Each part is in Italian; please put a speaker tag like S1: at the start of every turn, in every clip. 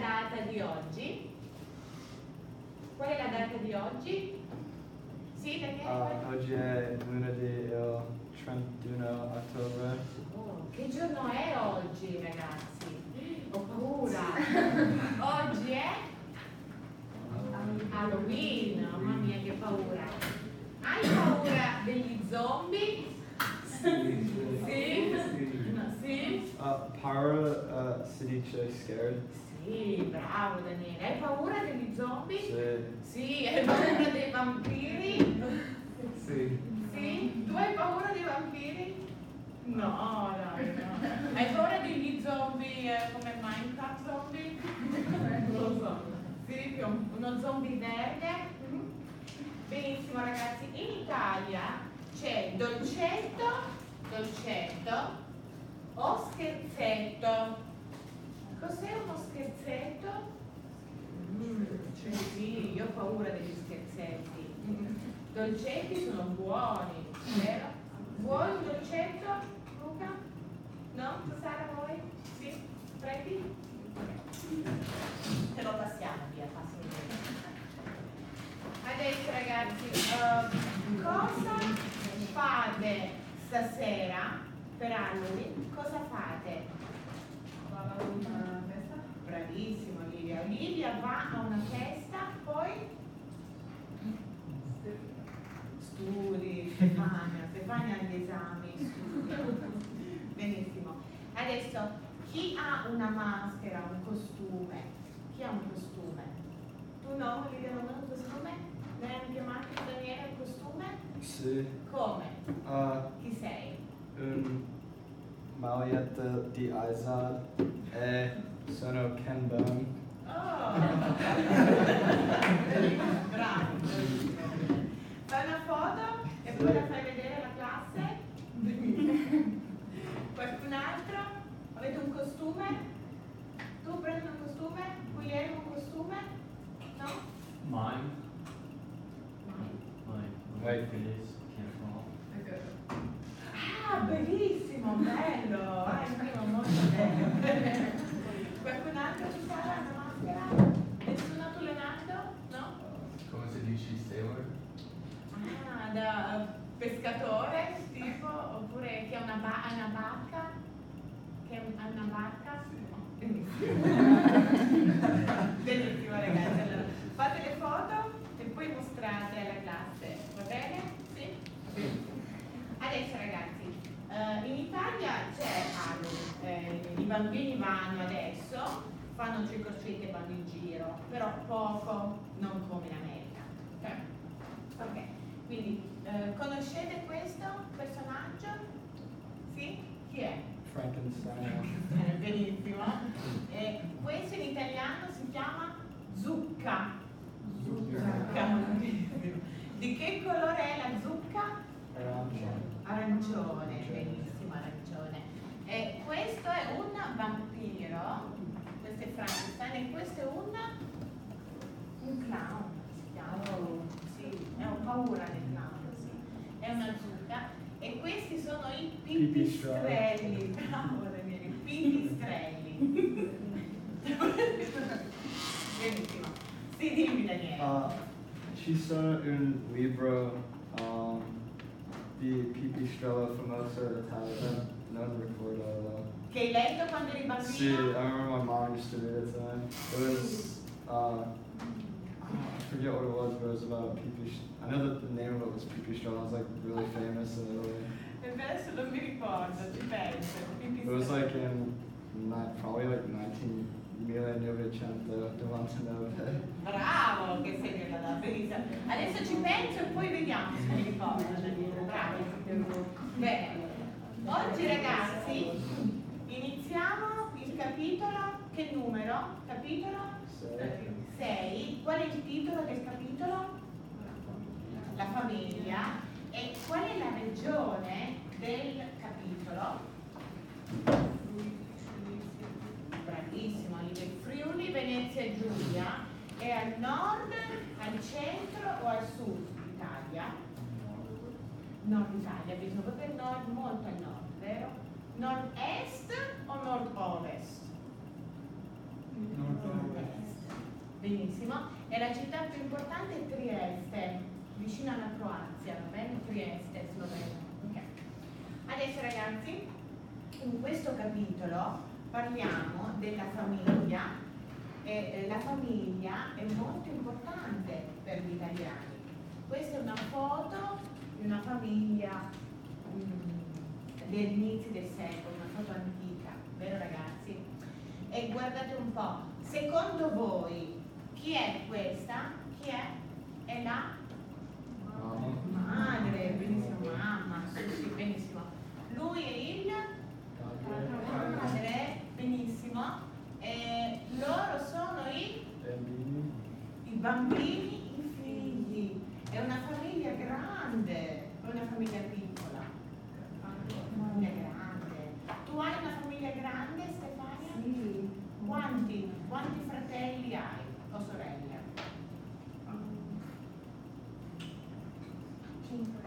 S1: data di oggi? Qual è la data di oggi? Sì, perché?
S2: Uh, oggi è lunedì il 31 ottobre.
S1: Oh, che giorno è oggi, ragazzi? Ho paura. Oggi è Halloween. Mamma mia, che paura. Hai paura degli zombie? Sì? No, sì?
S2: Uh, Para uh, si dice scared.
S1: Sì, bravo Daniele. Hai paura degli zombie?
S2: Sì.
S1: Sì, hai paura dei vampiri?
S2: Sì.
S1: Sì? Tu hai paura dei vampiri? No, dai, no. Hai paura degli zombie eh, come Minecraft zombie? Non lo so. Sì, uno zombie verde? Benissimo ragazzi, in Italia c'è dolcetto, dolcetto o scherzetto. Cos'è uno scherzetto? Mm, sì, io ho paura degli scherzetti. Mm, Dolcetti sono buoni, vero? Vuoi un dolcetto, Luca? No? Sara vuoi? Sì? Prendi? Te lo passiamo via, via. Adesso ragazzi, eh, cosa fate stasera per Halloween? Cosa fate? Bravissimo Olivia. Olivia va a una festa, poi studi, Stefania, Stefania ha gli esami, studi. Benissimo. Adesso chi ha una maschera, un costume? Chi ha un costume? Tu no, Olivia non ha un costume? Neanche Marco Daniele ha un costume?
S2: Sì.
S1: Come?
S2: Uh,
S1: Chi sei?
S2: un maglietta di Izod e sono Ken Bone.
S1: Oh! Bravo! Fai una foto e poi la fai vedere alla classe? Qualcun altro? Avete un costume? Tu prendi un costume? Guglielmo un costume? No?
S3: Mine,
S1: Mai.
S3: mine,
S2: Right.
S3: it is, can't fall.
S1: Ah, bellissimo, bello! Ah, il primo molto bello. Qualcun altro ci sarà una maschera? Nessuno tu Leonardo? No?
S4: Come si dice sailor?
S1: Ah, da pescatore tipo, oppure che ha una, ba- una barca? Che ha una barca? Benissimo. Benissimo ragazzi, allora fate le foto e poi mostrate alla classe, va bene? Sì? Benissimo. Adesso ragazzi, eh, in Italia c'è Halloween, eh, i bambini vanno adesso, fanno treat e vanno in giro, però poco, non come in America. Ok? Ok, quindi eh, conoscete questo personaggio? Sì? Chi è?
S2: Frankenstein.
S1: Eh, benissimo. Eh, questo in italiano si chiama zucca. Zucca. Di che colore è la zucca?
S2: Arancione.
S1: Arancione, benissimo, arancione. E questo è un vampiro, questo è Frankenstein e questo è un, un clown, si chiama. Sì, è ho paura del clown, sì. È una zucca. E questi sono i pipistrelli.
S2: Pipistrelli.
S1: Bravo Daniele, i pipistrelli. Benissimo. Sì, dimmi Daniele.
S2: Uh, ci sono un libro um, di Pipistrello famoso d'Italia, non ricordo.
S1: Che hai letto quando eri bambino?
S2: See, I remember my mom used to read it to me. It was, uh, I forget what it was, but it was about Pipistrello. I know that the name of it was Pipistrello. It was like really famous in Italy.
S1: E adesso non mi ricordo, ci penso.
S2: It was like in ni- probably like 19 1999.
S1: Bravo, che sei nella benissimo. Adesso ci penso e poi vediamo se mi ricordo. Bene. Oggi ragazzi iniziamo il capitolo, che numero? Capitolo?
S2: Sei.
S1: 6. Qual è il titolo del capitolo? La famiglia. E qual è la regione del capitolo? Bravissimo, Friuli, Venezia e Giulia. È al nord, al centro o al sud? Nord Italia, bisogna proprio nord, molto al nord, vero? Nord-est o nord-ovest? benissimo. E la città più importante è Trieste, vicino alla Croazia, va bene? Trieste, Slovenia. Ok. Adesso ragazzi, in questo capitolo parliamo della famiglia e eh, la famiglia è molto importante per gli italiani. Questa è una foto di una famiglia mm, degli inizi del secolo, una foto antica, vero ragazzi? E guardate un po', secondo voi chi è questa? Chi è? È la madre, benissimo, mamma, sì, sì, benissimo. Lui è il padre, benissimo. E loro sono i,
S2: Bambini.
S1: i bambini, i figli. È una famiglia grande, non una famiglia piccola. Una famiglia grande. Tu hai una famiglia grande, Stefania?
S5: Sì.
S1: Quanti? Quanti fratelli hai o sorelle?
S5: Cinque.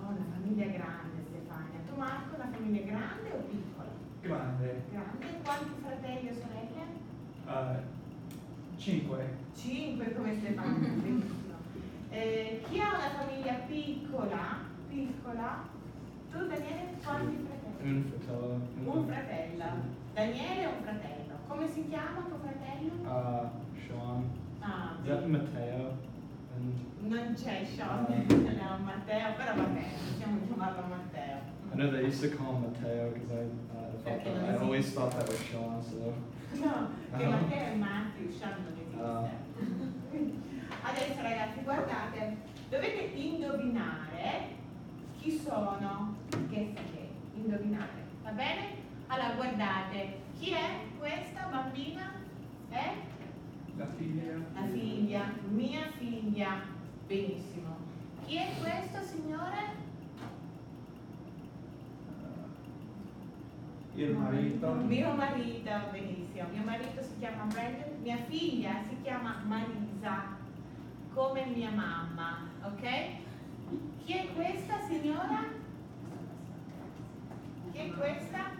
S1: Oh, una famiglia grande, Stefania. Tu Marco, una famiglia grande o piccola?
S6: Grande.
S1: Grande. Quanti fratelli o sorelle?
S6: Uh, cinque.
S1: Cinque come Stefania, benissimo. Eh, chi ha una famiglia piccola? Piccola? Tu Daniele, quanti fratelli?
S2: Un fratello.
S1: Un fratello. Daniele è un fratello. Come si chiama tuo fratello?
S2: Uh, Sean.
S1: Ah,
S2: that Matteo?
S1: Non c'è Sean, no, Matteo, però va bene, possiamo chiamarlo Matteo.
S2: I know they used to call him Matteo because I, uh, thought
S1: Perché
S2: I
S1: esiste.
S2: always thought that was Sean. So
S1: No, che
S2: Ah.
S1: Matteo è Matthew, Sean non esiste.
S2: Ah.
S1: Adesso ragazzi, guardate, dovete indovinare chi sono, che che indovinare, va bene? Allora guardate, chi è questa bambina? È
S6: La figlia.
S1: la figlia, mia figlia, benissimo. Chi è questo signore?
S6: Il marito.
S1: Mio marito, benissimo, mio marito si chiama Brandon, mia figlia si chiama Marisa, come mia mamma, ok? Chi è questa signora? Chi è questa?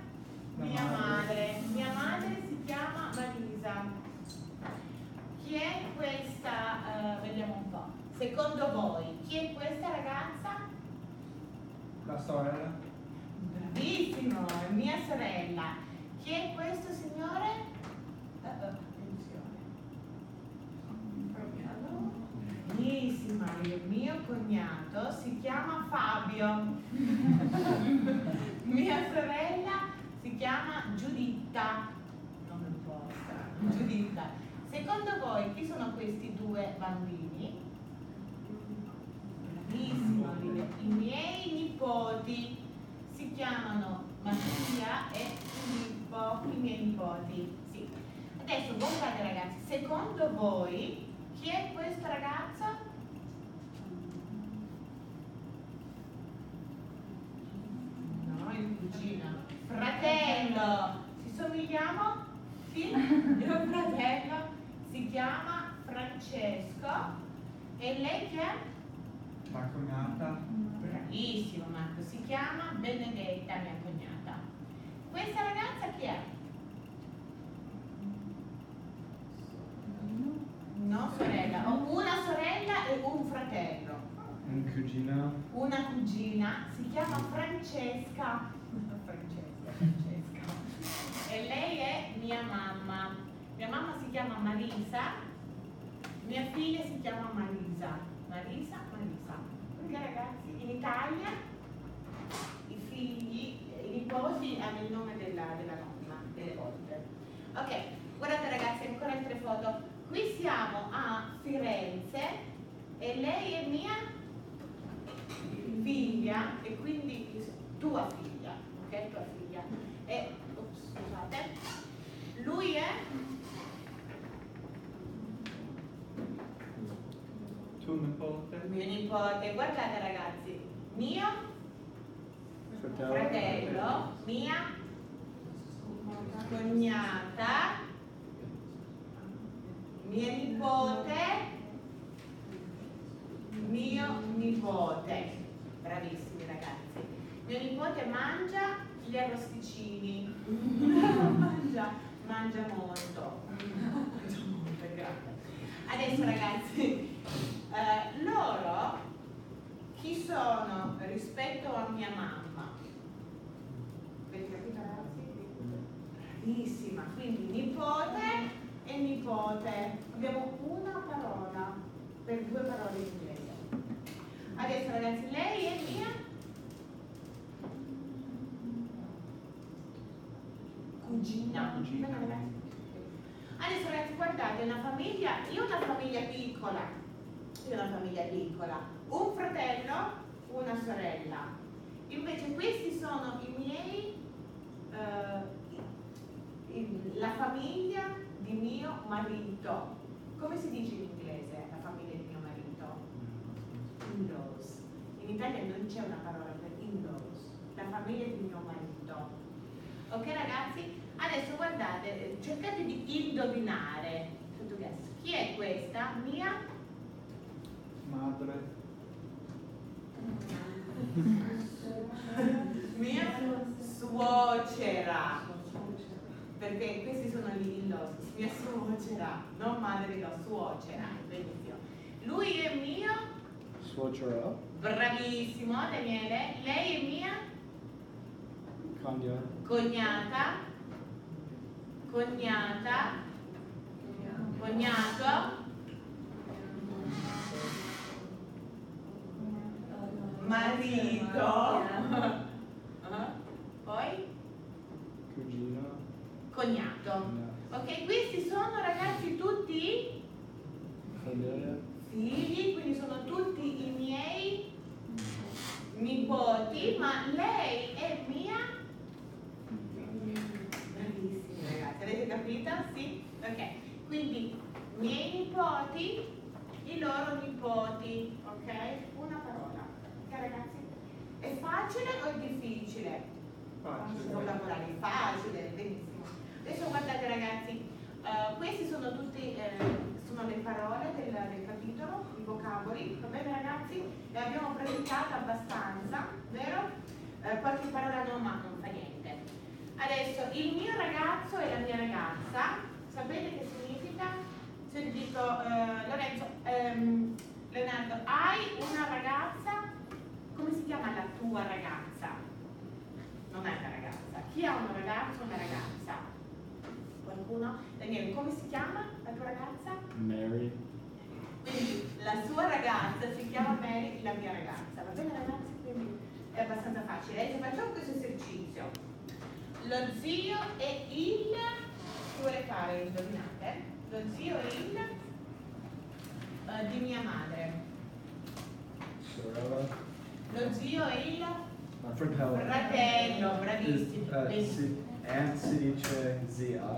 S1: Mia
S6: madre.
S1: mia madre si chiama Marisa. Chi è questa? eh, vediamo un po'. Secondo voi, chi è questa ragazza?
S6: La sorella.
S1: Bravissimo, è mia sorella. Chi è questo signore? Eh, eh, attenzione. Benissima, il mio cognato si chiama Fabio. mia sorella si chiama Giuditta. Non importa, Giuditta. Secondo voi chi sono questi due bambini? Bravissimo, i miei nipoti si chiamano Mattia e Filippo, i miei nipoti. Sì. Adesso guardate ragazzi, secondo voi chi è questo ragazzo? No, il cugino. Fratello. Ci somigliamo? Sì, mio fratello si chiama Francesco e lei che è?
S6: La cognata.
S1: Bravissimo Marco, si chiama Benedetta, mia cognata. Questa ragazza chi è? No, sorella, ho una sorella e un fratello.
S2: un cugino.
S1: Una cugina, si chiama Francesca. Francesca, Francesca. E lei è mia mamma. Mia mamma si chiama Marisa, mia figlia si chiama Marisa. Marisa, Marisa. Perché ragazzi, in Italia i figli, i nipoti hanno il nome della, della nonna, delle volte. Ok, guardate ragazzi, ancora altre foto. Qui siamo a Firenze e lei è mia figlia e quindi tua figlia, ok? Tua figlia. E, ops, scusate, lui è
S6: Tuo nipote.
S1: mio nipote, guardate ragazzi, mio
S2: Fratello.
S1: fratello, mia cognata, mia nipote, mio nipote. Bravissimi ragazzi. Mio nipote mangia gli arrosticini. mangia, mangia molto. Mangia. Adesso ragazzi, eh, loro chi sono rispetto a mia mamma? Avete capito ragazzi? Bravissima, quindi nipote e nipote. Abbiamo una parola per due parole in inglese. Adesso ragazzi, lei è mia cugina.
S6: Cugina.
S1: Adesso ragazzi guardate, una famiglia, io ho una famiglia piccola, ho una famiglia piccola, un fratello, una sorella. Invece questi sono i miei, eh, la famiglia di mio marito. Come si dice in inglese la famiglia di mio marito? In-laws. In Italia non c'è una parola per in-laws, la famiglia di mio marito. Ok ragazzi? Adesso guardate, cercate di indovinare. Chi è questa? Mia?
S6: Madre.
S1: Mia suocera. Perché questi sono gli in-laws. Mia suocera, non madre no, suocera. Benissimo. Lui è mio?
S2: Suocera.
S1: Bravissimo Daniele. Lei è mia?
S2: Kanya.
S1: Cognata? Cognata? Cognato? Marito? Poi?
S2: Cugina.
S1: Cognato. Ok, questi sono ragazzi tutti figli, quindi sono tutti i miei nipoti, ma lei è mia? Bravissimi ragazzi, avete capito? Sì? Ok, quindi miei nipoti, i loro nipoti, ok? Una ragazzi? È facile o è difficile?
S6: Facile.
S1: Vocabolari, facile, benissimo. Adesso guardate ragazzi, eh, queste sono tutte sono le parole del, del capitolo, i vocaboli, va bene ragazzi? Le abbiamo praticate abbastanza, vero? Eh, qualche parola no, ma non fa niente. Adesso, il mio ragazzo e la mia ragazza, sapete che significa? Se dico, eh, Lorenzo, ehm, Leonardo, hai una ragazza? Come si chiama la tua ragazza? Non è una ragazza. Chi ha un ragazzo o una ragazza? Qualcuno? Daniele, come si chiama la tua ragazza?
S2: Mary.
S1: Quindi la sua ragazza si chiama Mary, la mia ragazza. Va bene ragazzi? Quindi è abbastanza facile. Adesso facciamo questo esercizio. Lo zio e il... Chi vuole fare? Indovinate? Lo zio e il... eh, di mia madre.
S2: Sorella.
S1: Lo zio e il...
S2: My fratello.
S1: Fratello, bravissimo.
S2: Is, uh,
S1: benissimo.
S2: si, aunt si dice zia.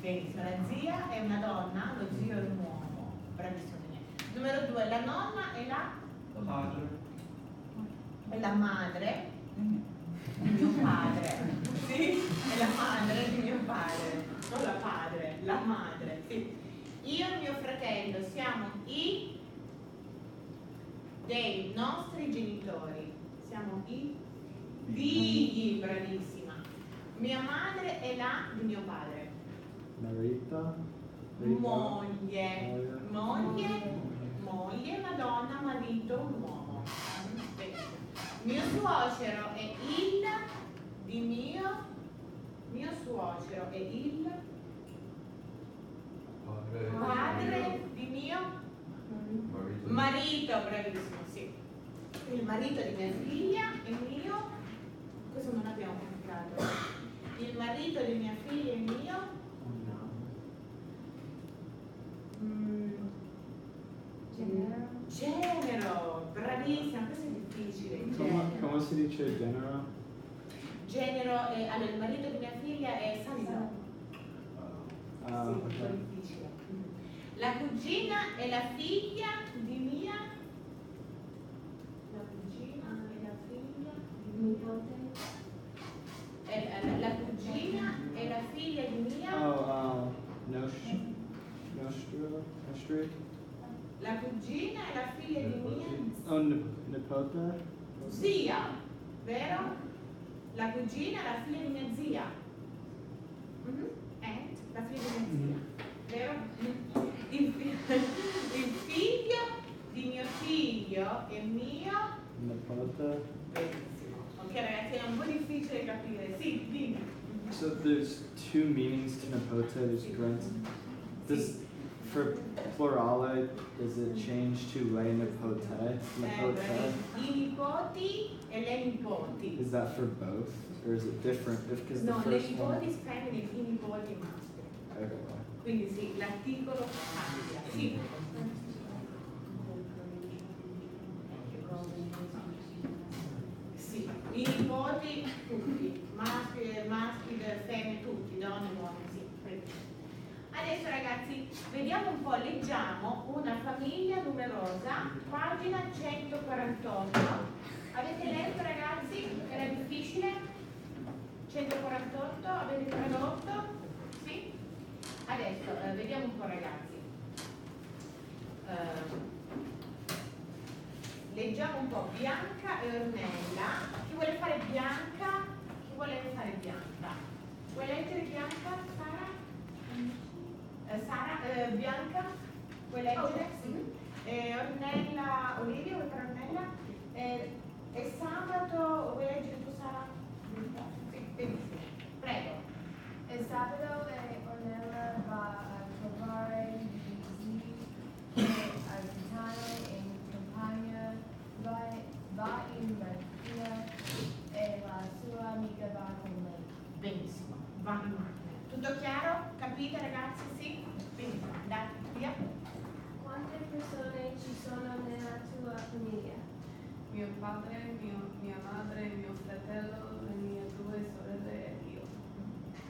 S1: Benissimo, la zia è una donna, lo zio è un uomo. Bravissimo. Daniele. Numero due, la nonna è la,
S6: Padre.
S1: è la madre di mio padre. Sì, è la madre di mio padre. Non la padre, la madre. Sì. Io e mio fratello siamo i dei nostri genitori. Siamo i figli, bravissima. Mia madre è la di mio padre.
S2: Marita. Rita.
S1: Moglie, moglie, moglie, Madonna, marito, uomo. Mio suocero è il di mio, mio suocero è il
S4: Padre.
S1: padre di mio
S4: Marito.
S1: Marito, bravissimo, sì. Il marito di mia figlia è mio, questo non abbiamo complicato. Il marito di mia figlia è mio. Mm, Genero, bravissima, questo è difficile.
S2: Come,
S1: Genero,
S2: come si dice genera?
S1: genero è, allora il marito di mia figlia è Sandro.
S2: Ah,
S1: sì, molto
S2: ok.
S1: difficile. La cugina è la figlia Astro, Astrid, La cugina è la figlia di Nienz.
S2: oh, Nipote.
S1: Zia, vero? La cugina è la figlia di mia zia. Mhm, Aunt, la figlia di mia zia. Mm-hmm. Vero? Il, fi-
S2: il figlio di mio figlio è mio. Nepota.
S1: Benissimo. Ok ragazzi, è un po' difficile capire. Sì, dimmi.
S2: So there's two meanings to Nepota. There's grunt. Does for plurale does it change to le nipote? Nipote.
S1: I nipoti e le nipoti.
S2: Is that for both, or is it different? Because
S1: No,
S2: the
S1: le
S2: first
S1: nipoti
S2: one.
S1: femminili, i nipoti maschi.
S2: Okay.
S1: Quindi sì, l'articolo cambia. Sì. Sì, i nipoti tutti, maschi, maschi, femmine, tutti, donne, uomini, sì. Adesso ragazzi, vediamo un po', leggiamo una famiglia numerosa, pagina 148. Avete letto ragazzi? Era difficile? 148, avete tradotto? Sì? Adesso eh, vediamo un po' ragazzi. Eh, leggiamo un po' Bianca e Ornella. Chi vuole fare Bianca? Chi vuole fare Bianca? Vuoi leggere Bianca, Sara? Eh, Sara, eh, Bianca? Vuoi leggere? Sì. Eh, Ornella, Olivia, vuoi fare Ornella? Eh, è sabato, vuoi leggere tu Sara? Sì, benissimo. Prego.
S5: Il sabato e Ornella va a trovare gli zii e abitare in campagna, va, va in macchina e la sua amica va con lei.
S1: Benissimo, va in macchina. Tutto chiaro? Capite ragazzi? Sì? Benissimo, andate via.
S5: Quante persone ci sono nella tua famiglia?
S7: Mio padre, mio- mia madre, mio fratello, le mie due sorelle e io.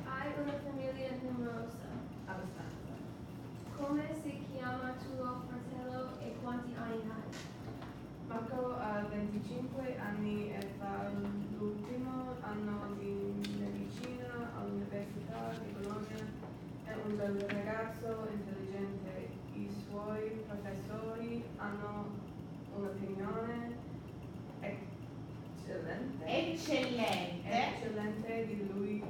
S5: Hai una famiglia numerosa.
S7: Abbastanza.
S5: Come si chiama tuo fratello e quanti anni hai?
S7: Marco ha 25 anni e fa l'ultimo anno di medicina all'Università di Bologna. È un bel ragazzo intelligente. I suoi professori hanno un'opinione eccellente.
S1: Eccellente.
S7: Eccellente di lui.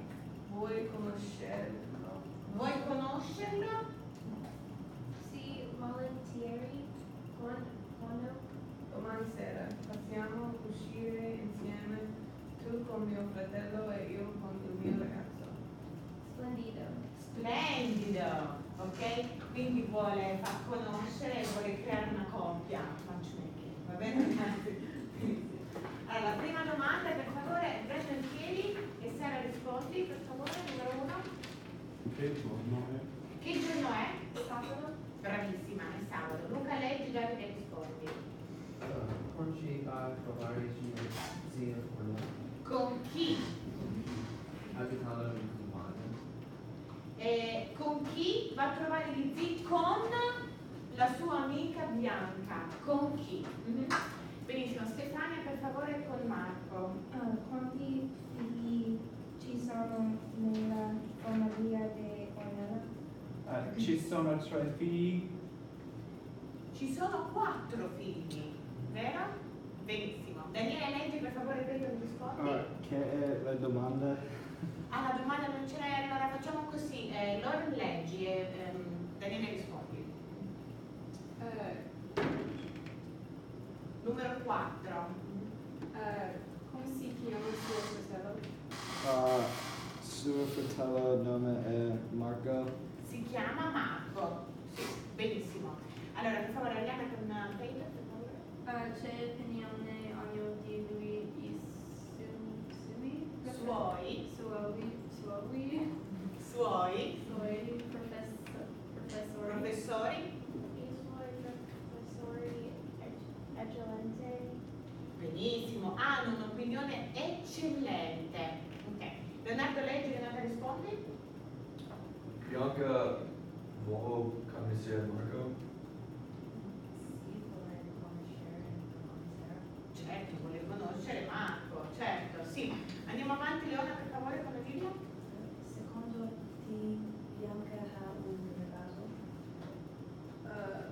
S7: Vuoi conoscerlo?
S1: Vuoi conoscerlo?
S5: Sì, volentieri. Quan- Quando?
S7: Domani sera possiamo uscire insieme, tu con mio fratello e io con il mio ragazzo.
S5: Splendido.
S1: Splendido, ok? Quindi vuole far conoscere e vuole creare una coppia. Matchmaking, va bene ragazzi? Allora, la prima domanda, per favore, in piedi e Sara rispondi, per favore, numero uno.
S4: Che giorno è?
S1: Che giorno è?
S5: Sabato?
S1: Bravissima, è sabato. Luca leggi, Davide rispondi.
S6: Uh, oggi va a trovare zio, zio Ornella.
S1: Con chi?
S4: Abitano.
S1: Eh, con chi va a trovare gli zii? Con la sua amica Bianca. Con chi? Mhm. Benissimo, Stefania per favore con Marco.
S8: Ah, quanti figli ci sono nella famiglia di Ornella?
S6: Uh, ci sono tre figli,
S1: Ci sono quattro figli, vero? Benissimo. Daniele leggi per favore prima di rispondere.
S2: Alright, che è la domanda?
S1: Ah, la domanda non ce l'hai, allora facciamo così. Eh, Lauren leggi e ehm, Daniele rispondi.
S7: Eh,
S1: Numero 4.
S7: eh, come si chiama il suo fratello?
S2: Uh, suo fratello nome è Marco.
S1: Si chiama Marco. Sì, benissimo. Allora, per favore, andiamo con uh, Taylor, per favore.
S5: Ah, c'è opinione ognuno di lui
S1: Suoi.
S5: suoi suoi
S1: Suoi
S5: suoi profess- professori
S1: professori.
S5: i suoi professori ec- eccellente
S1: Benissimo, hanno un'opinione eccellente. Ok. Leonardo leggi, Leonardo rispondi.
S4: Bianca nuovo commissario Marco.
S5: sì vorrei conoscere conoscere
S1: Certo, vuole conoscere Marco, certo, sì. Andiamo avanti, Leona, per favore, con Olivia.
S8: Secondo te Bianca ha un ragazzo?
S7: Eh,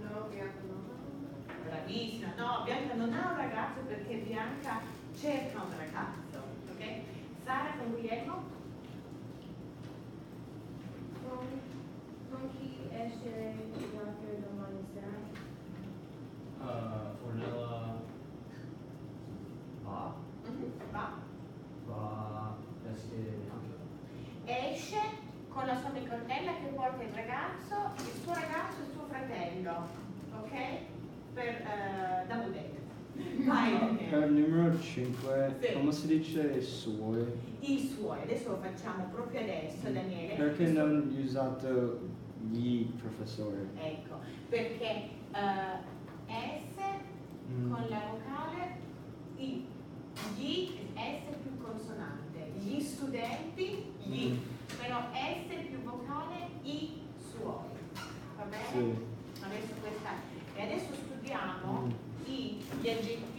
S7: no, Bianca no.
S1: Bravissima, no, Bianca non ha un ragazzo perché Bianca cerca un ragazzo, ok? Sara con Guglielmo?
S5: con, con chi esce Bianca domani sera
S3: Uh,
S1: con la sua amicornella che porta il ragazzo, il suo ragazzo e il suo fratello, ok? Per eh, double date. Vai
S2: Per
S1: Daniele.
S2: il numero 5,
S1: Sì.
S2: come si dice i suoi?
S1: I suoi, adesso lo facciamo proprio adesso Daniele.
S2: Perché non usato gli professori?
S1: Ecco, perché eh, S
S2: Mm.
S1: con la vocale I, gli, S più consonante, gli studenti, gli,
S2: Mm.
S1: però S più vocale, I suoi, va bene?
S2: Sì.
S1: Adesso questa, e adesso studiamo
S2: Mm.
S1: i, gli aggettivi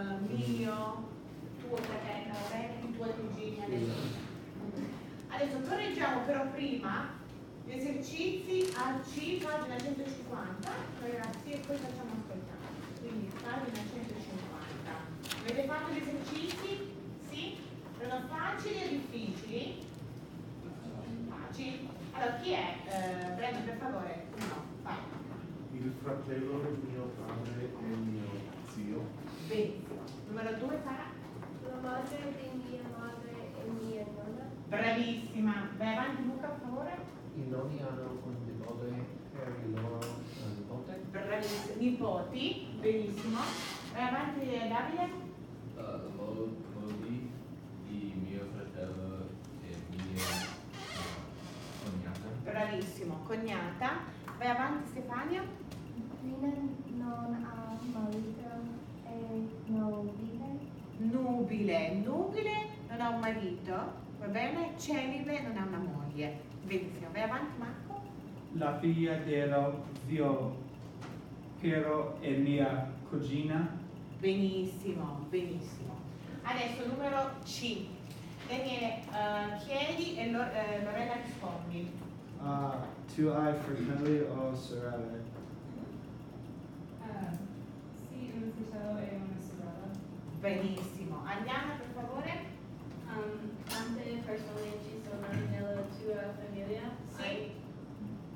S1: eh, mio, tuo fratello, re, tuoi cugini, adesso. Correggiamo però prima gli esercizi al C, pagina 150, ragazzi, e poi facciamo ascoltare. Quindi pagina 150. Avete fatto gli esercizi? Sì? Erano facili o difficili? Facili. Allora, chi è? Eh, Brenda, per favore. No, vai.
S4: Il fratello del mio padre e mio zio.
S1: Benissimo. Numero due, Sara?
S5: La madre di mia madre e mia nonna.
S1: Bravissima. Vai avanti Luca, per favore.
S6: I nonni hanno un nipote per il loro eh, nipote.
S1: Bravissima. Nipoti. Benissimo. Vai avanti Davide.
S3: Uh, Modi di mio fratello e mia cognata.
S1: Bravissimo. Cognata. Vai avanti Stefania.
S8: Rina non ha marito e vive.
S1: Nubile. Nubile non ha un marito. Va bene? Celibe non ha una moglie. Benissimo. Vai avanti Marco.
S9: La figlia dello zio Piero è mia cugina.
S1: Benissimo, benissimo. Adesso numero C. Daniele, eh, chiedi e Lo- eh, Lorena rispondi.
S2: Ah, tu hai fratelli o sorelle?
S7: Sì, un fratello e.
S1: Benissimo. Andiamo per favore.
S10: Um, quante persone ci sono nella tua famiglia?
S1: Sì.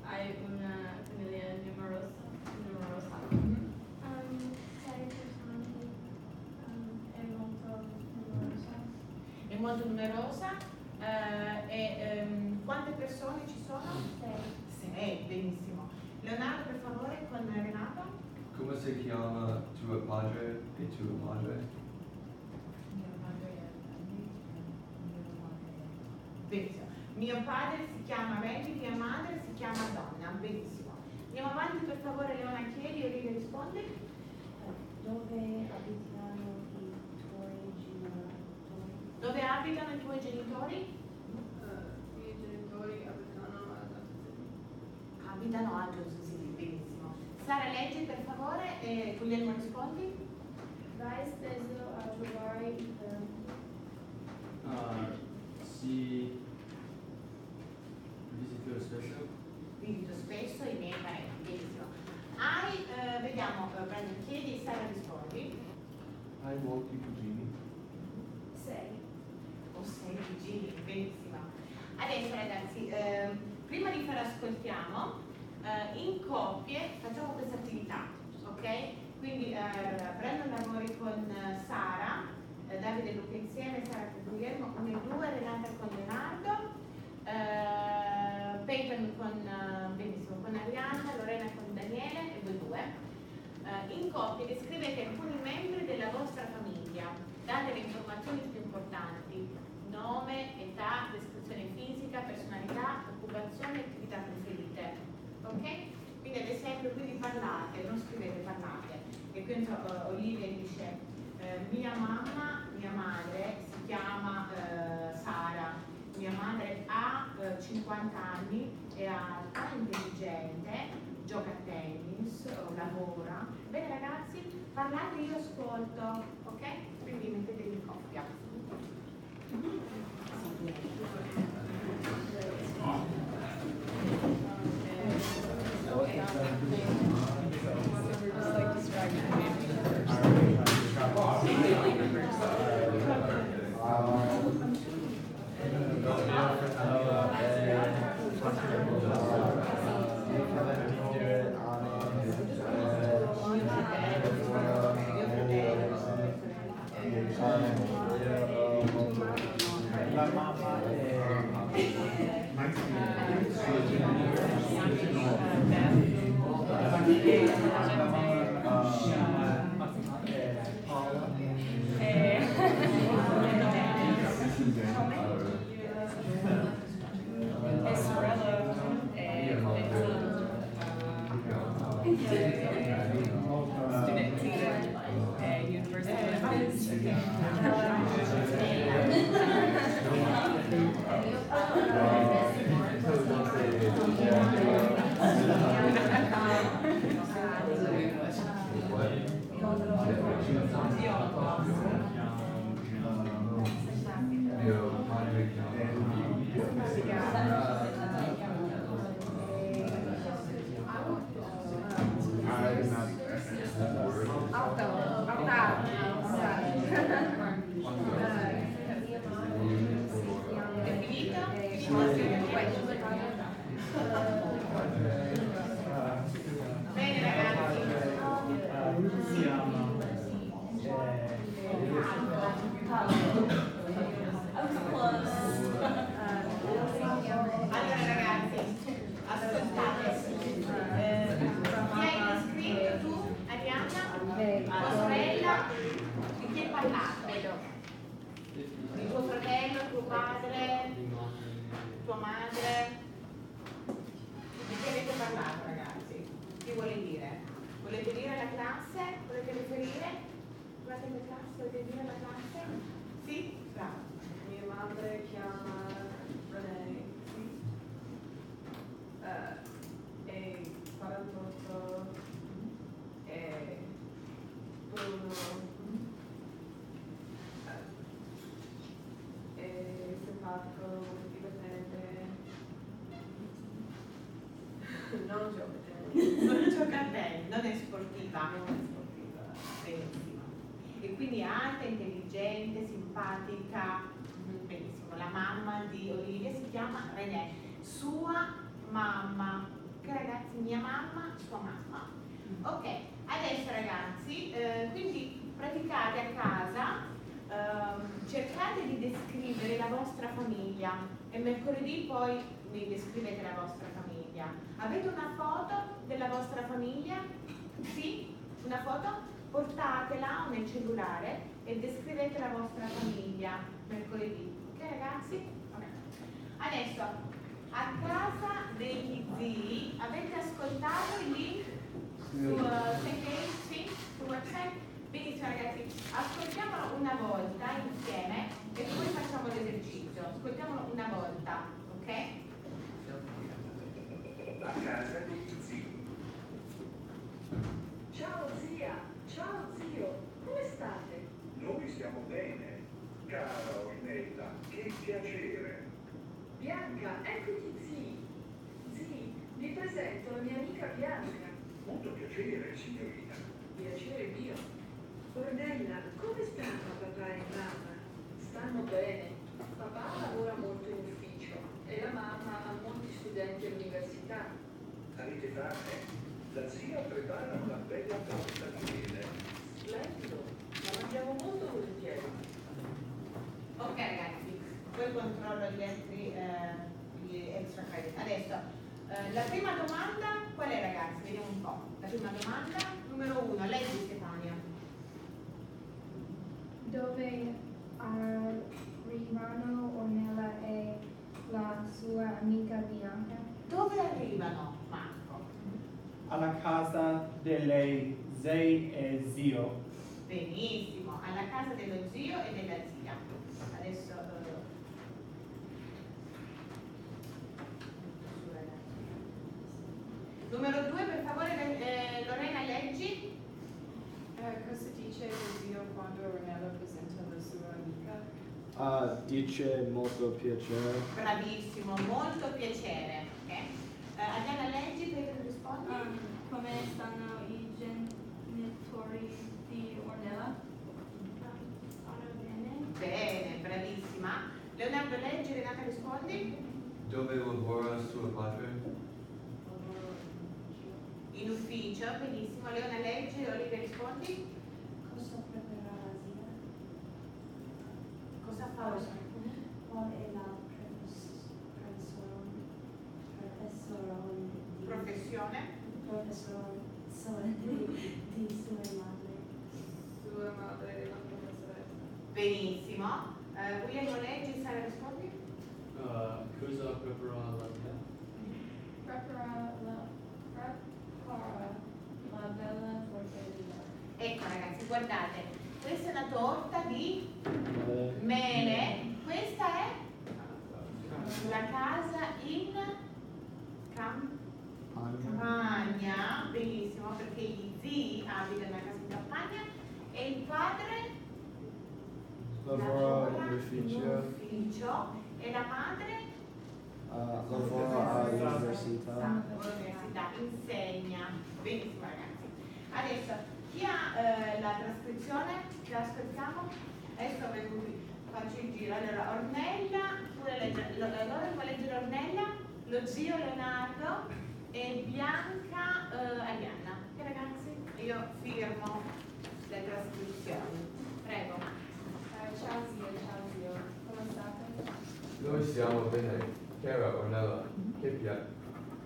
S10: Hai una famiglia numerosa? numerosa.
S8: Um, sei persone um, è molto numerosa.
S1: È molto numerosa. eh, e ehm, quante persone ci sono?
S8: Sei.
S1: Sei, benissimo. Leonardo, per favore, con Renato.
S4: Come si chiama tuo padre e tua madre?
S1: Benissimo. Mio padre si chiama Randy, mia madre si chiama Donna. Benissimo. Andiamo avanti, per favore, Leona chiedi e Olivia risponde.
S8: Dove abitano i tuoi genitori?
S1: Dove abitano i tuoi genitori?
S7: Eh, I miei genitori abitano ad Alto
S1: Abitano a Giuseppe, benissimo. Sara leggi per favore e Guglielmo rispondi.
S5: Vai spesso a trovare i parenti.
S3: Uh, si visito spesso.
S1: Visito spesso i miei parenti, benissimo. Hai, eh, vediamo, eh, prendi chiedi e Sara rispondi.
S4: Hai molti cugini.
S5: Sei.
S1: O sei cugini, benissimo. Adesso ragazzi, ehm, prima di fare ascoltiamo, eh, in coppie facciamo questa attività, ok? Quindi eh, Brandon lavori con eh, Sara, eh, Davide Luca insieme, Sara con Guglielmo, con i due, Renata con Leonardo, eh, Peyton con, eh, benissimo, con Arianna, Lorena con Daniele e voi due. Eh, in coppia descrivete alcuni membri della vostra famiglia, date le informazioni più importanti, nome, età, descrizione fisica, personalità, occupazione e attività preferite. Ok? Quindi ad esempio quindi parlate, non scrivete, parlate. E quindi eh, Olivia dice eh, mia mamma, mia madre si chiama eh, Sara, mia madre ha eh, 50 anni, è alta, intelligente, gioca a tennis, o lavora. Bene ragazzi, parlate io ascolto, ok? Quindi mettetevi in coppia.
S7: Mia
S1: mamma, sua mamma. Ok, adesso ragazzi, eh, quindi praticate a casa, ehm, cercate di descrivere la vostra famiglia e mercoledì poi mi descrivete la vostra famiglia. Avete una foto della vostra famiglia? Sì? Una foto? Portatela nel cellulare e descrivete la vostra famiglia mercoledì. Ok ragazzi? Adesso, a casa degli zii, avete ascoltato il link su uh? Sì? Sul website? Benissimo ragazzi, ascoltiamolo una volta insieme e poi facciamo l'esercizio. Ascoltiamolo una volta, ok?
S11: a casa degli zii.
S12: Ciao zia, ciao zio, come state?
S11: Noi stiamo bene. Cara Ornella, che piacere.
S12: Bianca, eccoti zii. Zii, vi presento la mia amica Bianca.
S11: Molto piacere, signorina.
S12: Piacere mio. Ornella, come stanno papà e mamma? Stanno bene. Papà lavora molto in ufficio e la mamma ha molti studenti all'università.
S11: Avete fame? La zia prepara una bella torta di mele.
S12: Splendido, la mangiamo molto volentieri.
S1: Ok ragazzi, poi controllo gli altri eh, gli extra credit. Adesso, eh, la prima domanda qual è ragazzi? Vediamo un po'. La prima domanda, numero uno, leggi Stefania.
S8: Dove arrivano Ornella e la sua amica Bianca?
S1: Dove arrivano Marco?
S9: alla casa delle zei e zio.
S1: Benissimo, alla casa dello zio e della zia. Adesso eh, Numero due, per favore, eh, Lorena, leggi.
S7: Eh, cosa dice lo zio quando Ornella presenta la sua amica?
S2: Ah, dice molto piacere.
S1: Bravissimo, molto piacere. ok? Eh, Adriana, leggi, poi rispondi.
S10: Um, come stanno i genitori di Ornella? Stanno bene.
S1: Bene, bravissima. Leonardo, leggi, Renata, rispondi.
S3: Dove lavora suo padre?
S1: in ufficio, benissimo. Leona legge, Oliver rispondi.
S8: Cosa prepara l'asina?
S1: Cosa fa l'asina?
S8: Cioè, qual è
S1: la
S8: professione? Professione di, di sua madre.
S7: Sua madre è la professoressa.
S1: Benissimo. Uh, Guglielmo leggi, Sara rispondi?
S3: Uh, cosa
S8: prepara l'asina? Prepara
S1: l'asina. Guardate, questa è una torta di mele. Questa è la casa in campagna, benissimo, perché gli zii abitano nella casa in campagna e il padre
S2: lavora in ufficio,
S1: ufficio e la madre
S2: uh, lavora all'università.
S1: all'università, insegna. Benissimo ragazzi. Adesso chi ha eh, la trascrizione? La aspettiamo? Adesso vengo qui, faccio il giro. Allora, Ornella, pure legge, lo- allora vuole leggere Ornella, lo zio Leonardo e Bianca eh, Arianna. Ok ragazzi? Io firmo le trascrizioni. Prego.
S5: Eh, ciao zio, ciao zio, come state?
S3: Noi siamo bene. Cara Ornella, che, pia-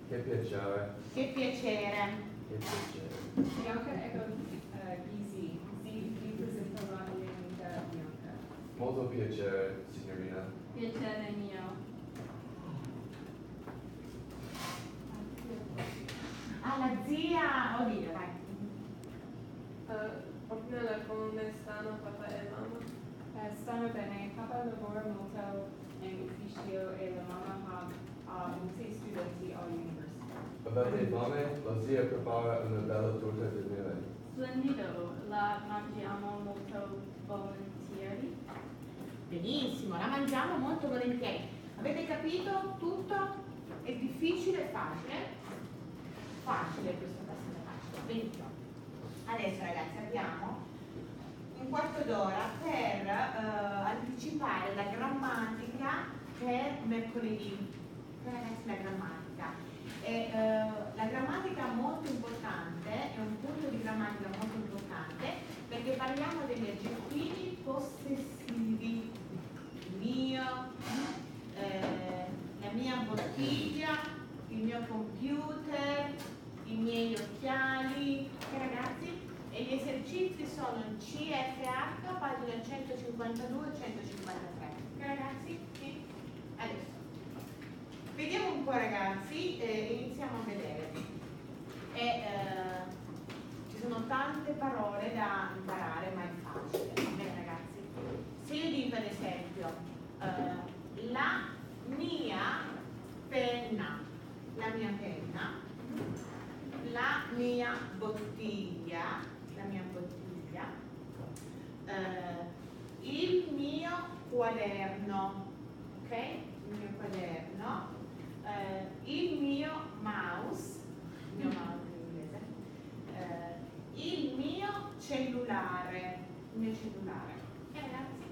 S3: che piacere,
S1: Che piacere.
S3: che piacere.
S5: Bianca ecco Bianca.
S3: Molto piacere, signorina.
S10: Piacere mio.
S1: Ah, la zia Olivia, vai.
S7: Uh, Ornella, come stanno papà e mamma?
S5: Eh, stanno bene, papà lavora molto in ufficio e la mamma ha, ha molti studenti all'università.
S3: Avete fame? La zia prepara una bella torta di mele.
S10: Splendido, la mangiamo molto volentieri.
S1: Benissimo, la mangiamo molto volentieri. Avete capito tutto? È difficile o facile? Facile, questo è facile. Benissimo. Adesso ragazzi abbiamo un quarto d'ora per eh, anticipare la grammatica per mercoledì. Ragazzi, la grammatica. E, eh, la grammatica è molto importante, è un punto di grammatica molto importante perché parliamo degli aggettivi possessivi. Mio, eh, la mia bottiglia, il mio computer, i miei occhiali, ok ragazzi? E gli esercizi sono in CFH, pagina 152 e 153. Ok ragazzi? Sì? Adesso. Vediamo un po' ragazzi, eh, iniziamo a vedere. E, eh, ci sono tante parole da imparare, ma è facile. Bene ragazzi. Se io dico ad esempio eh, la mia penna, la mia penna, la mia bottiglia, la mia bottiglia, eh, il mio quaderno, ok? Il mio quaderno, eh, il mio mouse, il mio mouse in inglese, eh, il mio cellulare, il mio cellulare. E ragazzi,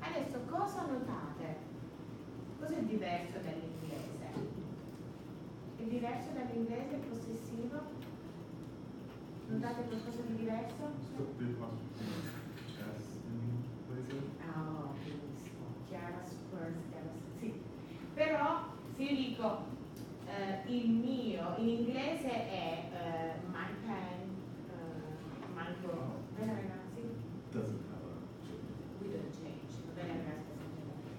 S1: adesso cosa notate? Cosa è diverso dall'inglese? È diverso dall'inglese il possessivo? Notate qualcosa di diverso? Ah, benissimo. Chiara, Spurs, Chiara, sì. Però se io dico eh, il mio, in inglese è eh, my pen, eh, my book. Bene ragazzi?
S4: Doesn't have a.
S1: We don't change. Va bene ragazzi?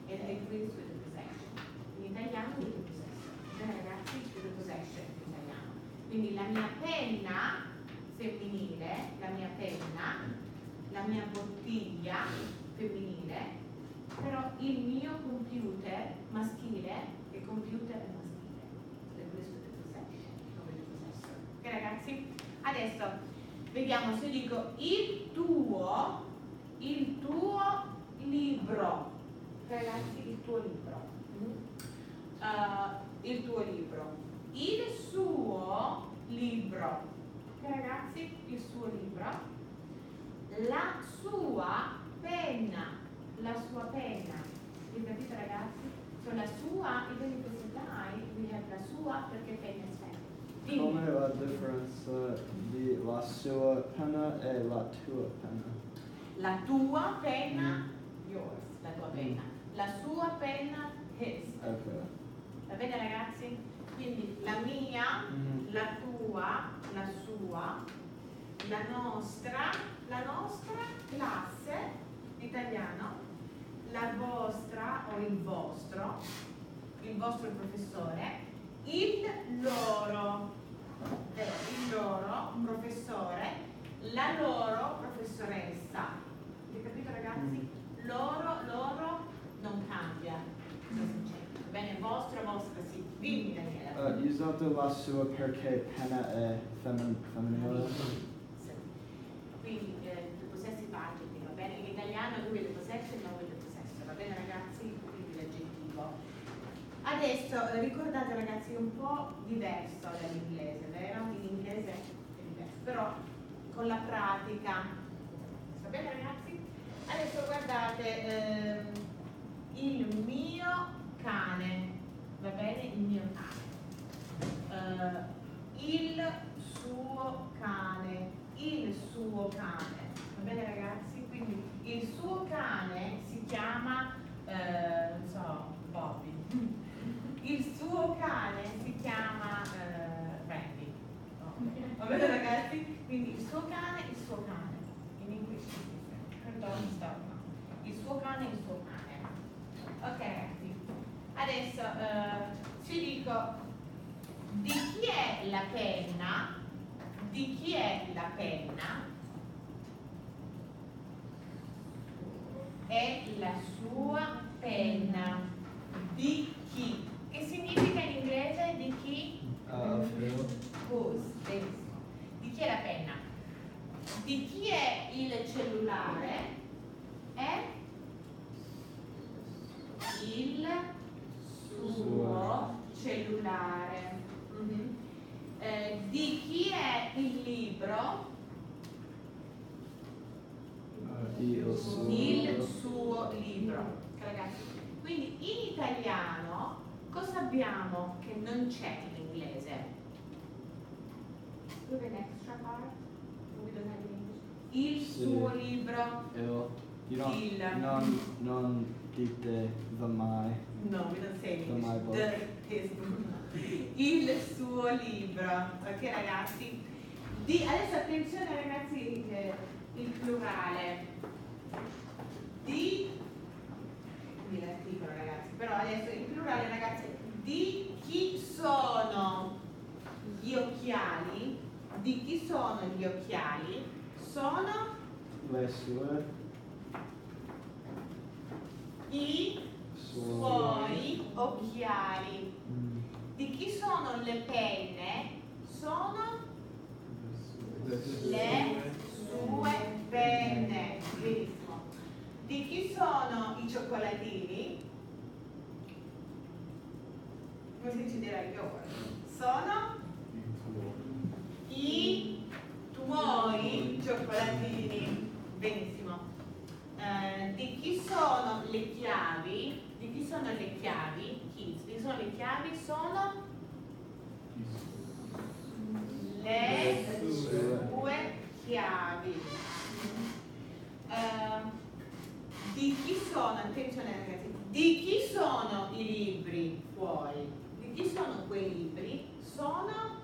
S1: E it agrees with the possession. In italiano with the possession. Bene ragazzi? With the possession in italiano. Quindi la mia penna femminile, la mia penna, la mia bottiglia femminile, però il mio computer maschile, il computer è maschile. So that questo è the possession, come il possessor. Ok ragazzi? Adesso vediamo se io dico il tuo, il tuo libro. Ok ragazzi? Il tuo libro. Mm? Uh, il tuo libro. Il suo libro. Ok ragazzi? Il suo libro. La sua penna. La sua penna. Vi capite ragazzi? So la sua, even if it's a guy, we have la sua perché penna è. Dimmi.
S2: Come la differenza di la sua penna e la tua penna?
S1: La tua penna, yours, la tua penna. La sua penna, his.
S2: Ok.
S1: Va bene ragazzi? Quindi la mia,
S2: Mhm.
S1: la tua, la sua, la nostra, la nostra classe di italiano, la vostra o il vostro, il vostro professore, il loro, eh, il loro professore, la loro professoressa. Avete capito ragazzi? Loro, loro non cambia. Bene, vostra, vostra, sì. Dimmi Daniela.
S2: Uh, usato la sua perché penna è femmin- femminile.
S1: Sì. Quindi eh, due possessi partiti, va bene? In italiano lui è il possesso e il nome del possesso, va bene ragazzi? Quindi l'aggettivo. Adesso eh, ricordate ragazzi è un po' diverso dall'inglese, vero? In inglese è diverso, però con la pratica. Va bene ragazzi? Adesso guardate ehm, il mio cane, va bene? Il mio cane. Eh, il suo cane, il suo cane, va bene ragazzi? Quindi il suo cane si chiama, eh, non so, Bobby. Il suo cane si chiama eh, Randy. Va bene ragazzi? Quindi il suo cane, il suo cane. In inglese. Il suo cane, il suo cane. Ok. Adesso eh, ci dico di chi è la penna? Di chi è la penna? È la sua penna. Di chi? Che significa in inglese di chi? Whose, benissimo. Di chi è la penna? Di chi è il cellulare? È il suo cellulare. Mhm. Eh, di chi è il libro?
S2: Uh, il suo.
S1: Il suo libro. Ragazzi, quindi in italiano cosa abbiamo che non c'è in inglese? Do we have an extra part? We don't have in English. Il
S2: Sì.
S1: suo libro.
S2: Il. You don't.
S1: Il.
S2: Non. Non dite my.
S1: No, we don't say
S2: The
S1: English.
S2: my book.
S1: The, his book. Il suo libro. Ok ragazzi? Di, adesso attenzione ragazzi, eh, il plurale. Di, quindi l'articolo ragazzi, però adesso il plurale ragazzi, di chi sono gli occhiali? Di chi sono gli occhiali? Sono
S2: Le sue.
S1: I
S2: Suoi.
S1: occhiali. Di chi sono le penne? Sono
S2: Le
S1: sue penne. Benissimo. Di chi sono i cioccolatini? Come si ci dirà io? Sono i tuoi cioccolatini. Benissimo. Eh, di chi sono le chiavi? Di chi sono le chiavi? Keys. Di chi sono le chiavi? Sono le sue chiavi. Eh, di chi sono, attenzione ragazzi, di chi sono i libri fuori? Di chi sono quei libri? Sono,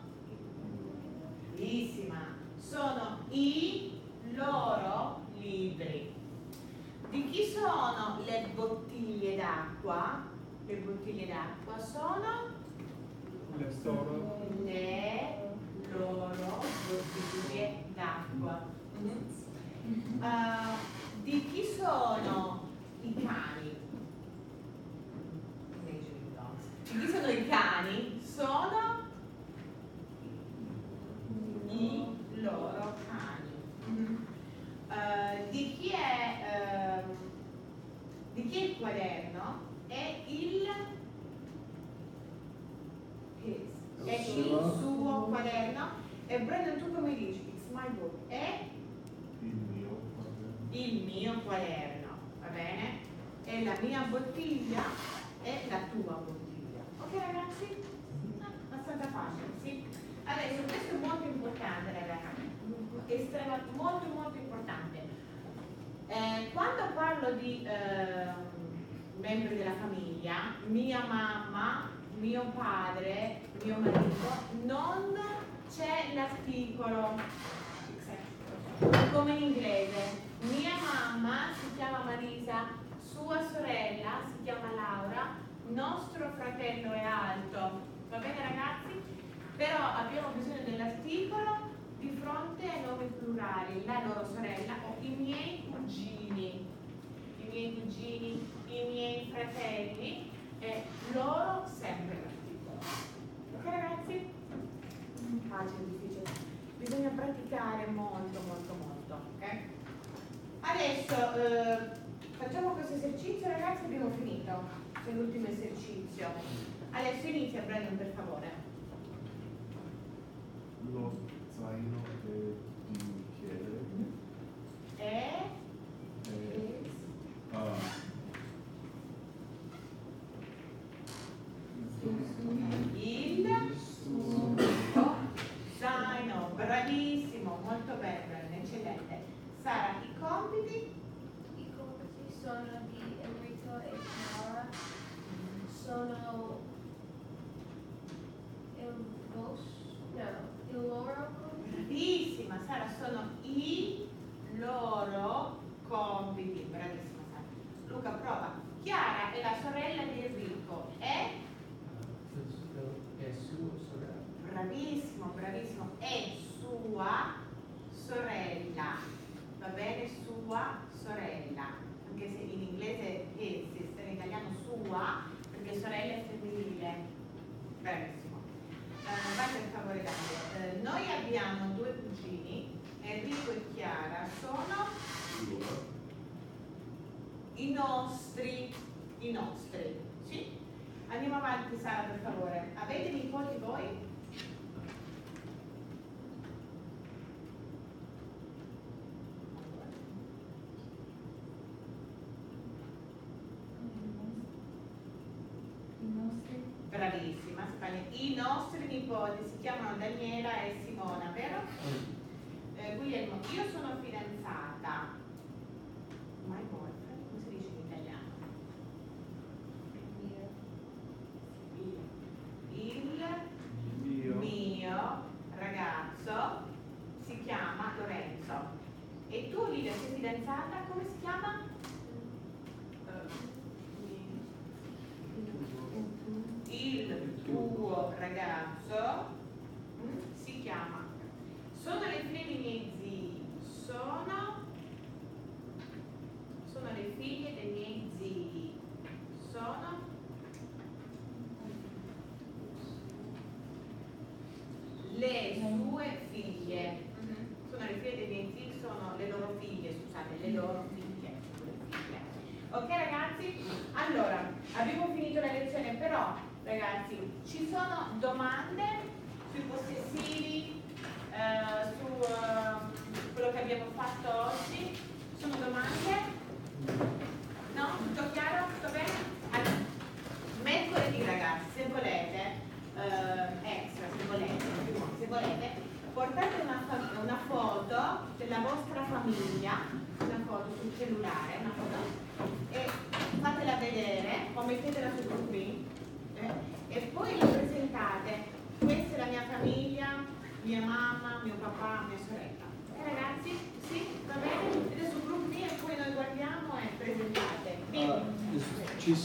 S1: bellissima, sono i loro libri. Di chi sono le bottiglie d'acqua? Le bottiglie d'acqua sono
S9: Le
S1: loro bottiglie d'acqua. Ah, di chi sono i cani? Di chi sono i cani? Sono i loro cani. Eh, di chi è ehm, di chi è il quaderno? È il. È il
S2: Suo.
S1: quaderno. E Brandon tu come dici? It's my book. È
S4: Il mio. vabbè.
S1: il mio quaderno, va bene? È la mia bottiglia e la tua bottiglia. Ok ragazzi? Ah, abbastanza facile, sì? Adesso questo è molto importante ragazzi, estrema, molto molto importante. Eh, quando parlo di ehm, membri della famiglia, mia mamma, mio padre, mio marito, non c'è l'articolo, come in inglese. Mia mamma si chiama Marisa, sua sorella si chiama Laura, nostro fratello è alto. Va bene ragazzi? Però abbiamo bisogno dell'articolo di fronte ai nomi plurali, la loro sorella o i miei cugini, i miei cugini, i miei fratelli e loro sempre l'articolo. Ok ragazzi? Facile, difficile. Bisogna praticare molto, molto, molto, ok? Adesso eh, facciamo questo esercizio ragazzi, abbiamo finito. È l'ultimo esercizio. Adesso inizia Brandon per favore.
S4: Lo zaino è di chiedere.
S1: E
S4: E, ah,
S1: il suo zaino, bravissimo, molto bello, eccellente. Sara, i compiti?
S5: I compiti sono di Enrico e Chiara. Sono il vostro, no, il loro.
S1: Bravissima Sara, sono i loro compiti, bravissima Sara. Luca prova. Chiara è la sorella di Enrico e
S6: è sua sorella.
S1: bravissimo, bravissimo, è sua sorella. Va bene? Sua sorella. Anche se in inglese è, se sta in italiano sua, perché sorella è femminile. Bravissimo. Eh, vai per favore Davide. Eh, noi abbiamo Enrico e Chiara, sono i nostri, i nostri, sì? Andiamo avanti Sara per favore. Avete nipoti voi?
S8: I nostri
S1: Bravissima, Spagna. I nostri nipoti si chiamano Daniela e Simona, vero? Eh, Guglielmo, io sono fidanzata. My boyfriend, come si dice in italiano? Il
S4: mio,
S1: mio ragazzo si chiama Lorenzo. E tu, Lilia, sei fidanzata? Come si chiama? Il tuo ragazzo mm, si chiama. Sono le figlie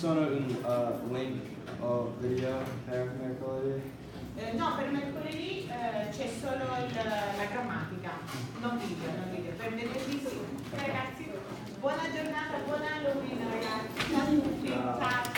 S1: sono un uh, link o video per mercoledì? Eh, no, per mercoledì eh, c'è solo il, la
S2: grammatica, non video, non video. Per venerdì
S1: sì. Ragazzi, buona giornata, buona Halloween ragazzi. Ciao a tutti.